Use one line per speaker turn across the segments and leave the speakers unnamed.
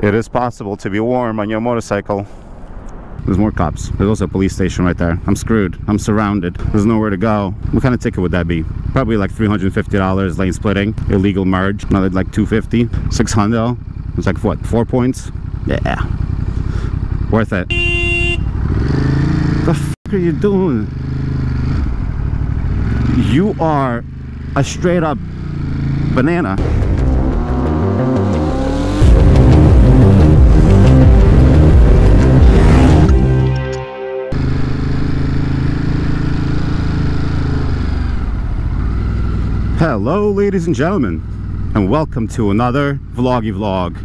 It is possible to be warm on your motorcycle. There's more cops. There's also a police station right there. I'm screwed. I'm surrounded. There's nowhere to go. What kind of ticket would that be? Probably like $350 lane splitting, illegal merge, another like 250, 600. It's like what, four points? Yeah. Worth it. The fuck are you doing? You are a straight up banana. Hello ladies and gentlemen and welcome to another vloggy vlog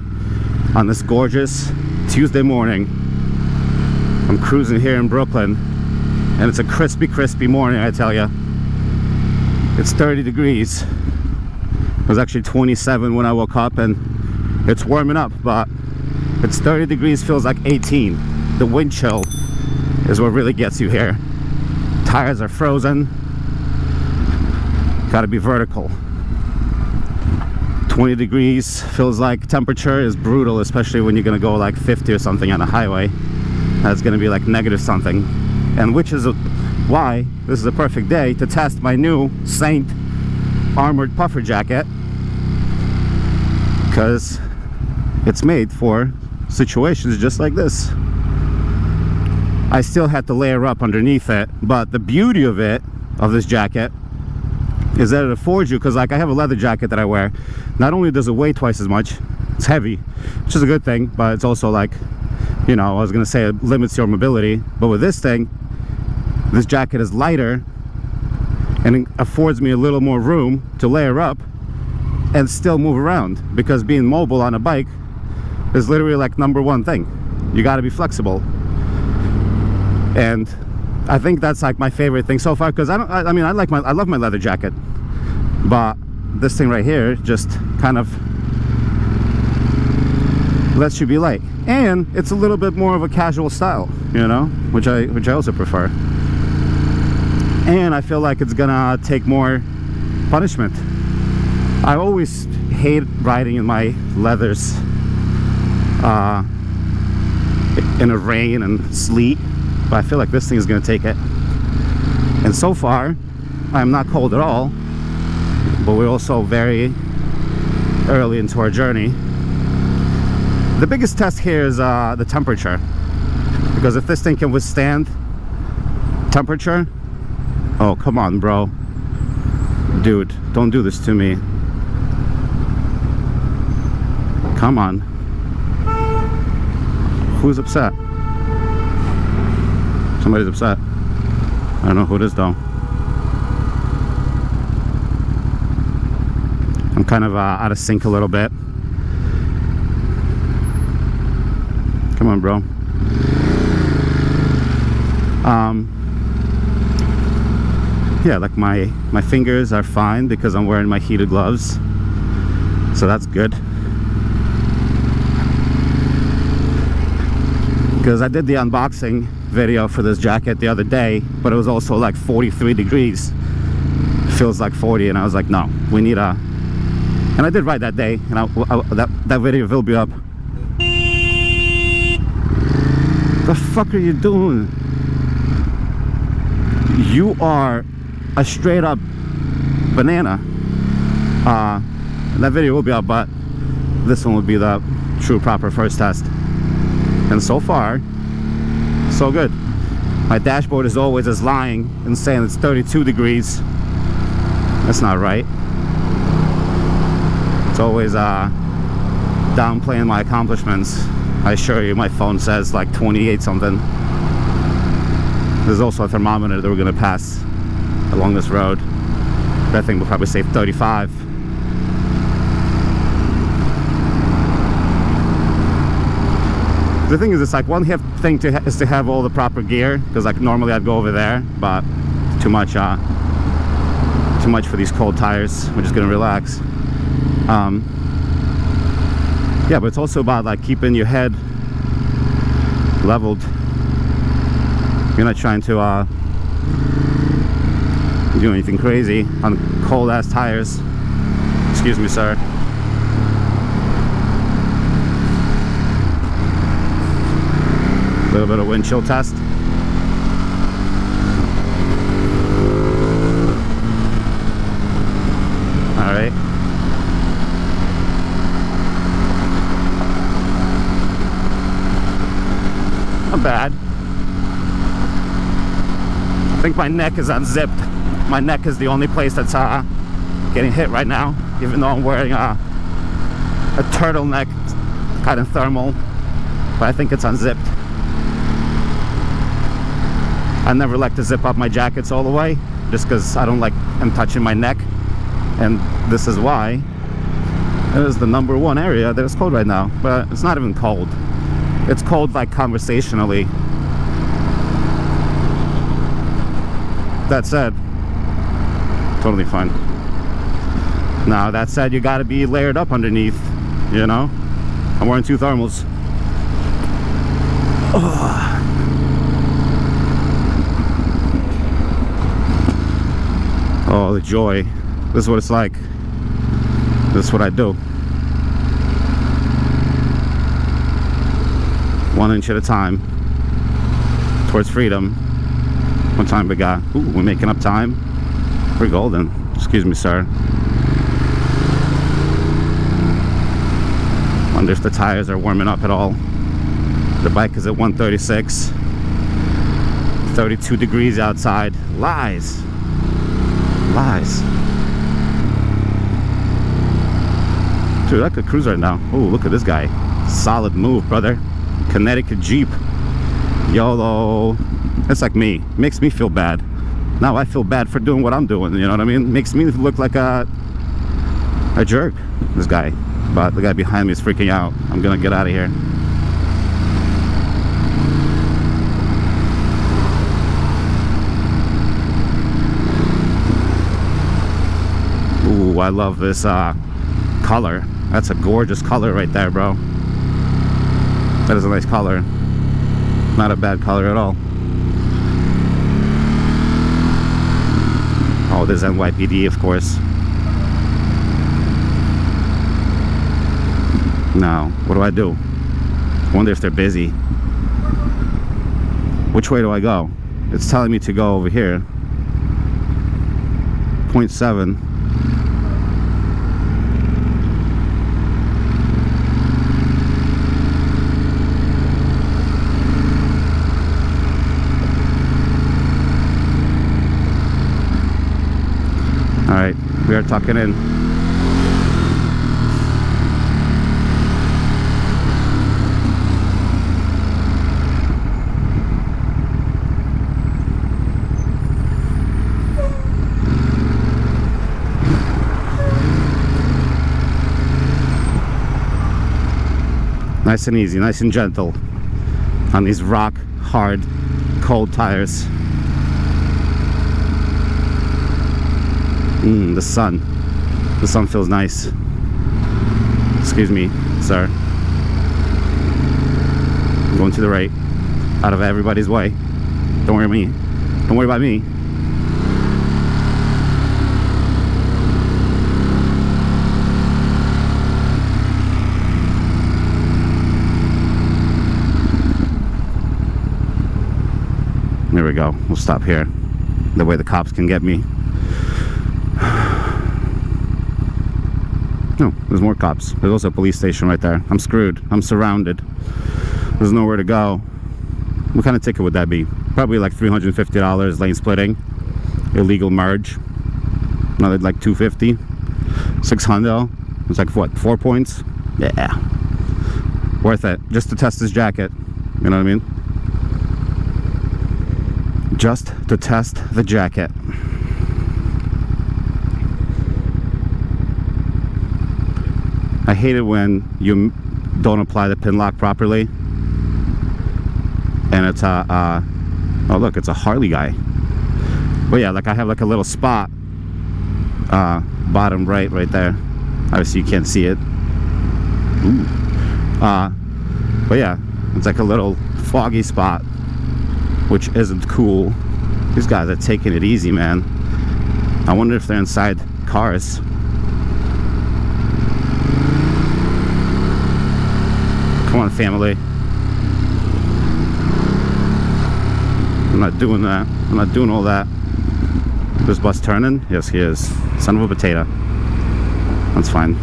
on this gorgeous Tuesday morning. I'm cruising here in Brooklyn and it's a crispy crispy morning I tell you. It's 30 degrees. It was actually 27 when I woke up and it's warming up but it's 30 degrees feels like 18. The wind chill is what really gets you here. Tires are frozen got to be vertical. 20 degrees feels like temperature is brutal especially when you're gonna go like 50 or something on a highway. That's gonna be like negative something. And which is a, why this is a perfect day to test my new Saint armored puffer jacket. Because it's made for situations just like this. I still had to layer up underneath it but the beauty of it of this jacket is that it affords you because like I have a leather jacket that I wear. Not only does it weigh twice as much it's heavy which is a good thing but it's also like you know I was gonna say it limits your mobility but with this thing this jacket is lighter and it affords me a little more room to layer up and still move around because being mobile on a bike is literally like number one thing. You got to be flexible. And I think that's like my favorite thing so far because I don't I, I, mean I like my I love my leather jacket but this thing right here just kind of lets you be light and it's a little bit more of a casual style you know which I which I also prefer. And I feel like it's gonna take more punishment. I always hate riding in my leathers uh, in a rain and sleet but I feel like this thing is to take it. And so far I'm not cold at all but we're also very early into our journey. The biggest test here is uh, the temperature. Because if this thing can withstand temperature oh come on bro. Dude don't do this to me. Come on. Who's upset? Somebody's upset. I don't know who it is though. Kind of uh, out of sync a little bit. Come on, bro. Um, yeah, like my my fingers are fine because I'm wearing my heated gloves, so that's good. Because I did the unboxing video for this jacket the other day but it was also like 43 degrees feels like 40 and I was like no we need a and I did ride that day and I, I, that, that video will be up. The fuck are you doing? You are a straight up banana. Uh, that video will be up but this one will be the true proper first test. And so far so good. My dashboard is always as lying and saying it's 32 degrees. That's not right always uh downplaying my accomplishments. I assure you my phone says like 28 something. There's also a thermometer that we're gonna pass along this road. That thing will probably say 35 the thing is it's like one thing to is to have all the proper gear because like normally I'd go over there but too much uh too much for these cold tires. We're just gonna relax um, yeah, but it's also about like keeping your head leveled. You're not trying to uh, do anything crazy on cold ass tires. Excuse me, sir. A little bit of wind chill test. Not bad. I think my neck is unzipped. My neck is the only place that's uh, getting hit right now, even though I'm wearing a, a turtleneck kind of thermal, but I think it's unzipped. I never like to zip up my jackets all the way, just because I don't like them touching my neck, and this is why. It is the number one area that is cold right now, but it's not even cold. It's cold like conversationally. That said, totally fine. Now, that said, you gotta be layered up underneath, you know? I'm wearing two thermals. Oh. oh, the joy. This is what it's like. This is what I do. One inch at a time. Towards freedom. One time, big guy. Ooh, we're making up time. We're golden. Excuse me, sir. Wonder if the tires are warming up at all. The bike is at 136. 32 degrees outside. Lies. Lies. Dude, I could cruise right now. Oh, look at this guy. Solid move, brother. Connecticut Jeep. YOLO. That's like me. Makes me feel bad. Now I feel bad for doing what I'm doing, you know what I mean? Makes me look like a a jerk, this guy. But the guy behind me is freaking out. I'm gonna get out of here. Ooh, I love this uh, color. That's a gorgeous color right there, bro. That is a nice color. Not a bad color at all. Oh, there's NYPD, of course. Now, what do I do? Wonder if they're busy. Which way do I go? It's telling me to go over here. 0.7. All right, we are tucking in. Nice and easy, nice and gentle on these rock hard cold tires. Mmm, the sun. The sun feels nice. Excuse me, sir. I'm going to the right, out of everybody's way. Don't worry about me. Don't worry about me. There we go. We'll stop here. The way the cops can get me. No, there's more cops. There's also a police station right there. I'm screwed. I'm surrounded. There's nowhere to go. What kind of ticket would that be? Probably like $350 lane splitting. Illegal merge. Another like 250 600 It's like what, four points? Yeah. Worth it. Just to test this jacket. You know what I mean? Just to test the jacket. I hate it when you don't apply the pin lock properly. And it's a uh, oh look it's a Harley guy. But yeah like I have like a little spot uh, bottom right right there. Obviously you can't see it. Ooh. Uh, but yeah it's like a little foggy spot which isn't cool. These guys are taking it easy man. I wonder if they're inside cars on, family. I'm not doing that. I'm not doing all that. This bus turning? Yes, he is. Son of a potato. That's fine.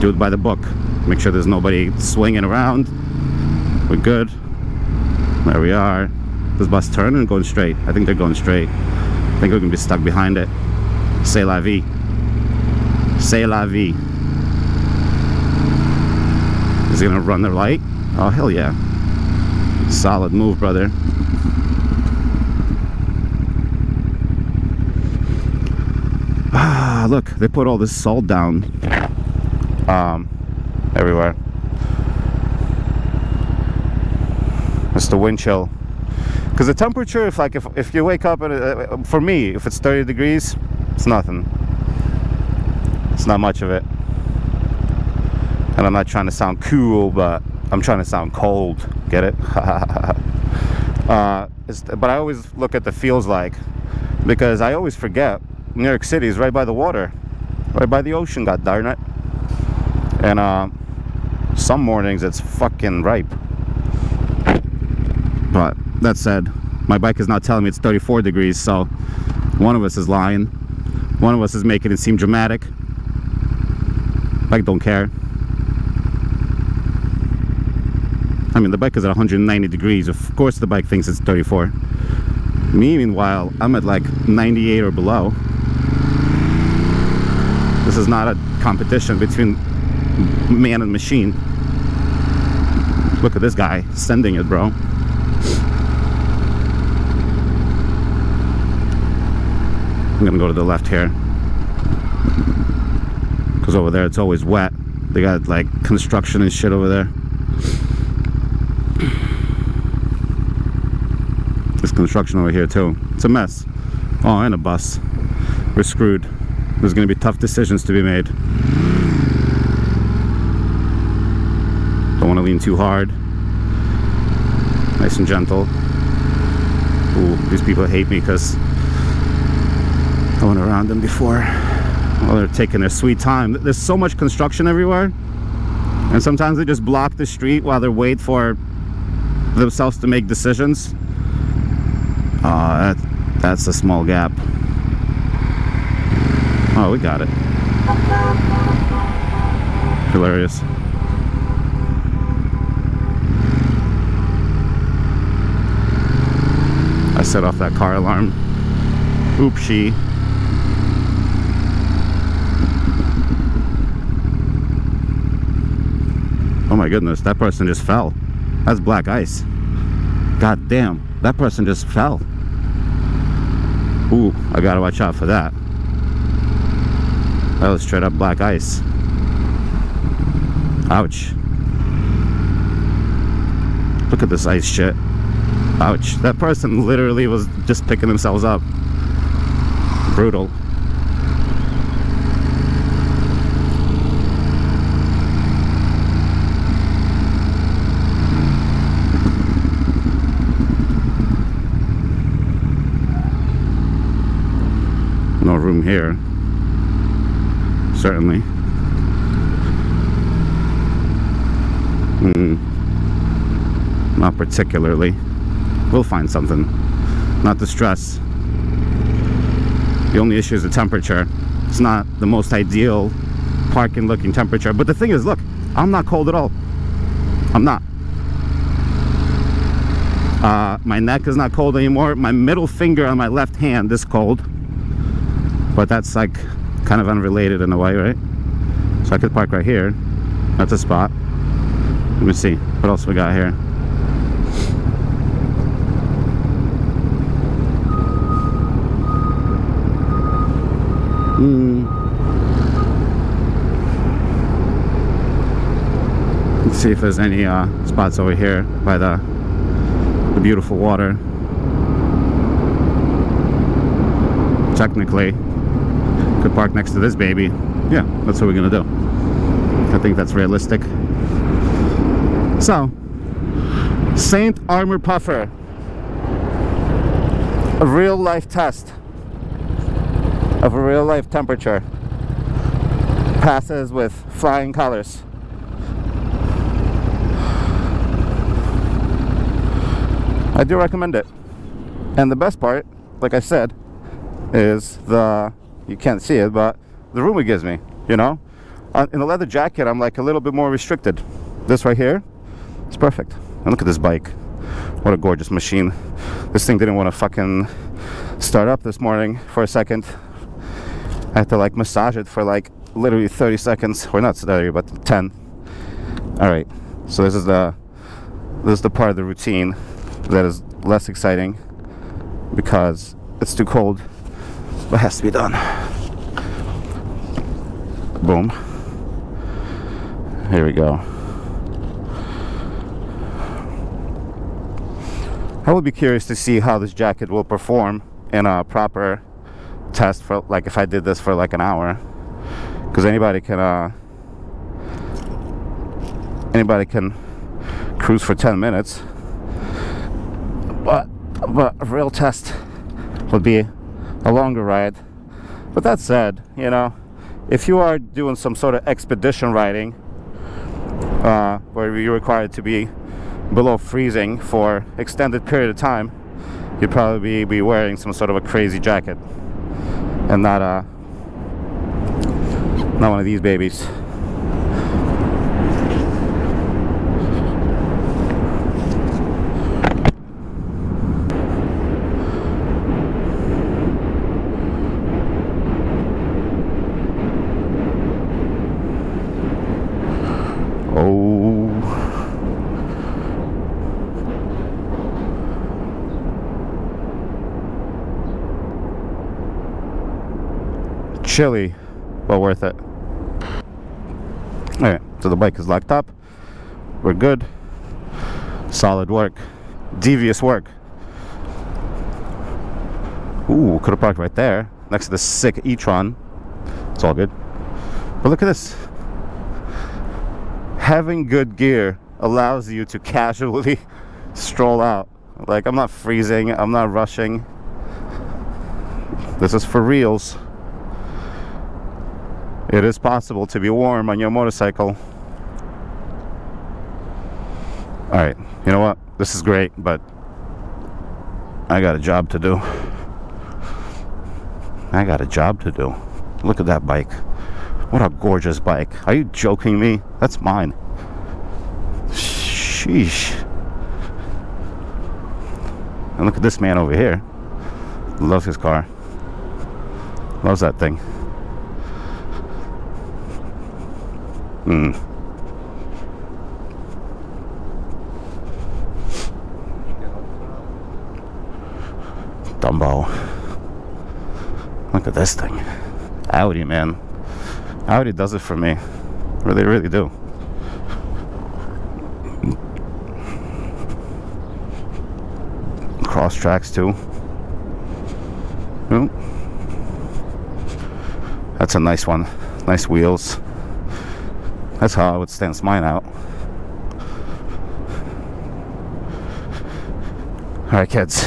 Do it by the book. Make sure there's nobody swinging around. We're good. There we are. This bus turning going straight. I think they're going straight. I think we're gonna be stuck behind it. C'est la vie. C'est la vie. Is gonna run the light? Oh hell yeah. Solid move, brother. Ah, look, they put all this salt down um, everywhere. It's the wind chill. Because the temperature, if like if, if you wake up, at, uh, for me, if it's 30 degrees, it's nothing. It's not much of it. And I'm not trying to sound cool, but I'm trying to sound cold. Get it? uh, but I always look at the feels like because I always forget New York City is right by the water, right by the ocean. God darn it! And uh, some mornings it's fucking ripe. But that said, my bike is not telling me it's 34 degrees, so one of us is lying. One of us is making it seem dramatic. Bike don't care. I mean, the bike is at 190 degrees. Of course, the bike thinks it's 34. Me, meanwhile, I'm at like 98 or below. This is not a competition between man and machine. Look at this guy sending it, bro. I'm gonna go to the left here. Because over there it's always wet. They got like construction and shit over there. There's construction over here too. It's a mess. Oh, and a bus. We're screwed. There's gonna be tough decisions to be made. Don't wanna lean too hard. Nice and gentle. Ooh, these people hate me because I went around them before. Well, they're taking their sweet time. There's so much construction everywhere. And sometimes they just block the street while they wait for themselves to make decisions. Uh, that, that's a small gap. Oh, we got it. Hilarious. I set off that car alarm. Oopsie. Oh my goodness, that person just fell. That's black ice. God damn, that person just fell. Ooh, I gotta watch out for that. That was straight up black ice. Ouch. Look at this ice shit. Ouch. That person literally was just picking themselves up. Brutal. No room here. Certainly. Mm, not particularly. We'll find something. Not the stress. The only issue is the temperature. It's not the most ideal parking looking temperature. But the thing is, look, I'm not cold at all. I'm not. Uh, my neck is not cold anymore. My middle finger on my left hand is cold. But that's like kind of unrelated in a way, right? So I could park right here. That's a spot. Let me see. What else we got here? Mm. Let's see if there's any uh, spots over here by the, the beautiful water. Technically, could park next to this baby. Yeah, that's what we're gonna do. I think that's realistic. So, Saint Armor Puffer. A real life test of a real life temperature passes with flying colors. I do recommend it. And the best part, like I said, is the you can't see it, but the room it gives me. You know, uh, in the leather jacket, I'm like a little bit more restricted. This right here, it's perfect. And look at this bike. What a gorgeous machine. This thing didn't want to fucking start up this morning for a second. I had to like massage it for like literally 30 seconds, or not 30, but 10. All right, so this is the this is the part of the routine that is less exciting because it's too cold, but has to be done. Boom. Here we go. I would be curious to see how this jacket will perform in a proper test for like if I did this for like an hour because anybody can uh anybody can cruise for 10 minutes but but a real test would be a longer ride. But that said you know if you are doing some sort of expedition riding uh, where you're required to be below freezing for extended period of time you'd probably be wearing some sort of a crazy jacket. And not uh not one of these babies chilly, but worth it. Alright, so the bike is locked up. We're good. Solid work. Devious work. Ooh, could have parked right there, next to the sick e-tron. It's all good. But look at this. Having good gear allows you to casually stroll out. Like, I'm not freezing, I'm not rushing. This is for reals. It is possible to be warm on your motorcycle. Alright, you know what? This is great, but I got a job to do. I got a job to do. Look at that bike. What a gorgeous bike. Are you joking me? That's mine. Sheesh. And look at this man over here. Loves his car. Loves that thing. Hmm. Dumbo. Look at this thing. Audi, man. Audi does it for me. Really, really do. Cross tracks too. Ooh. That's a nice one. Nice wheels. That's how I would stance mine out. Alright kids,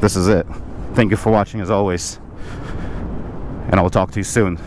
this is it. Thank you for watching as always. And I will talk to you soon.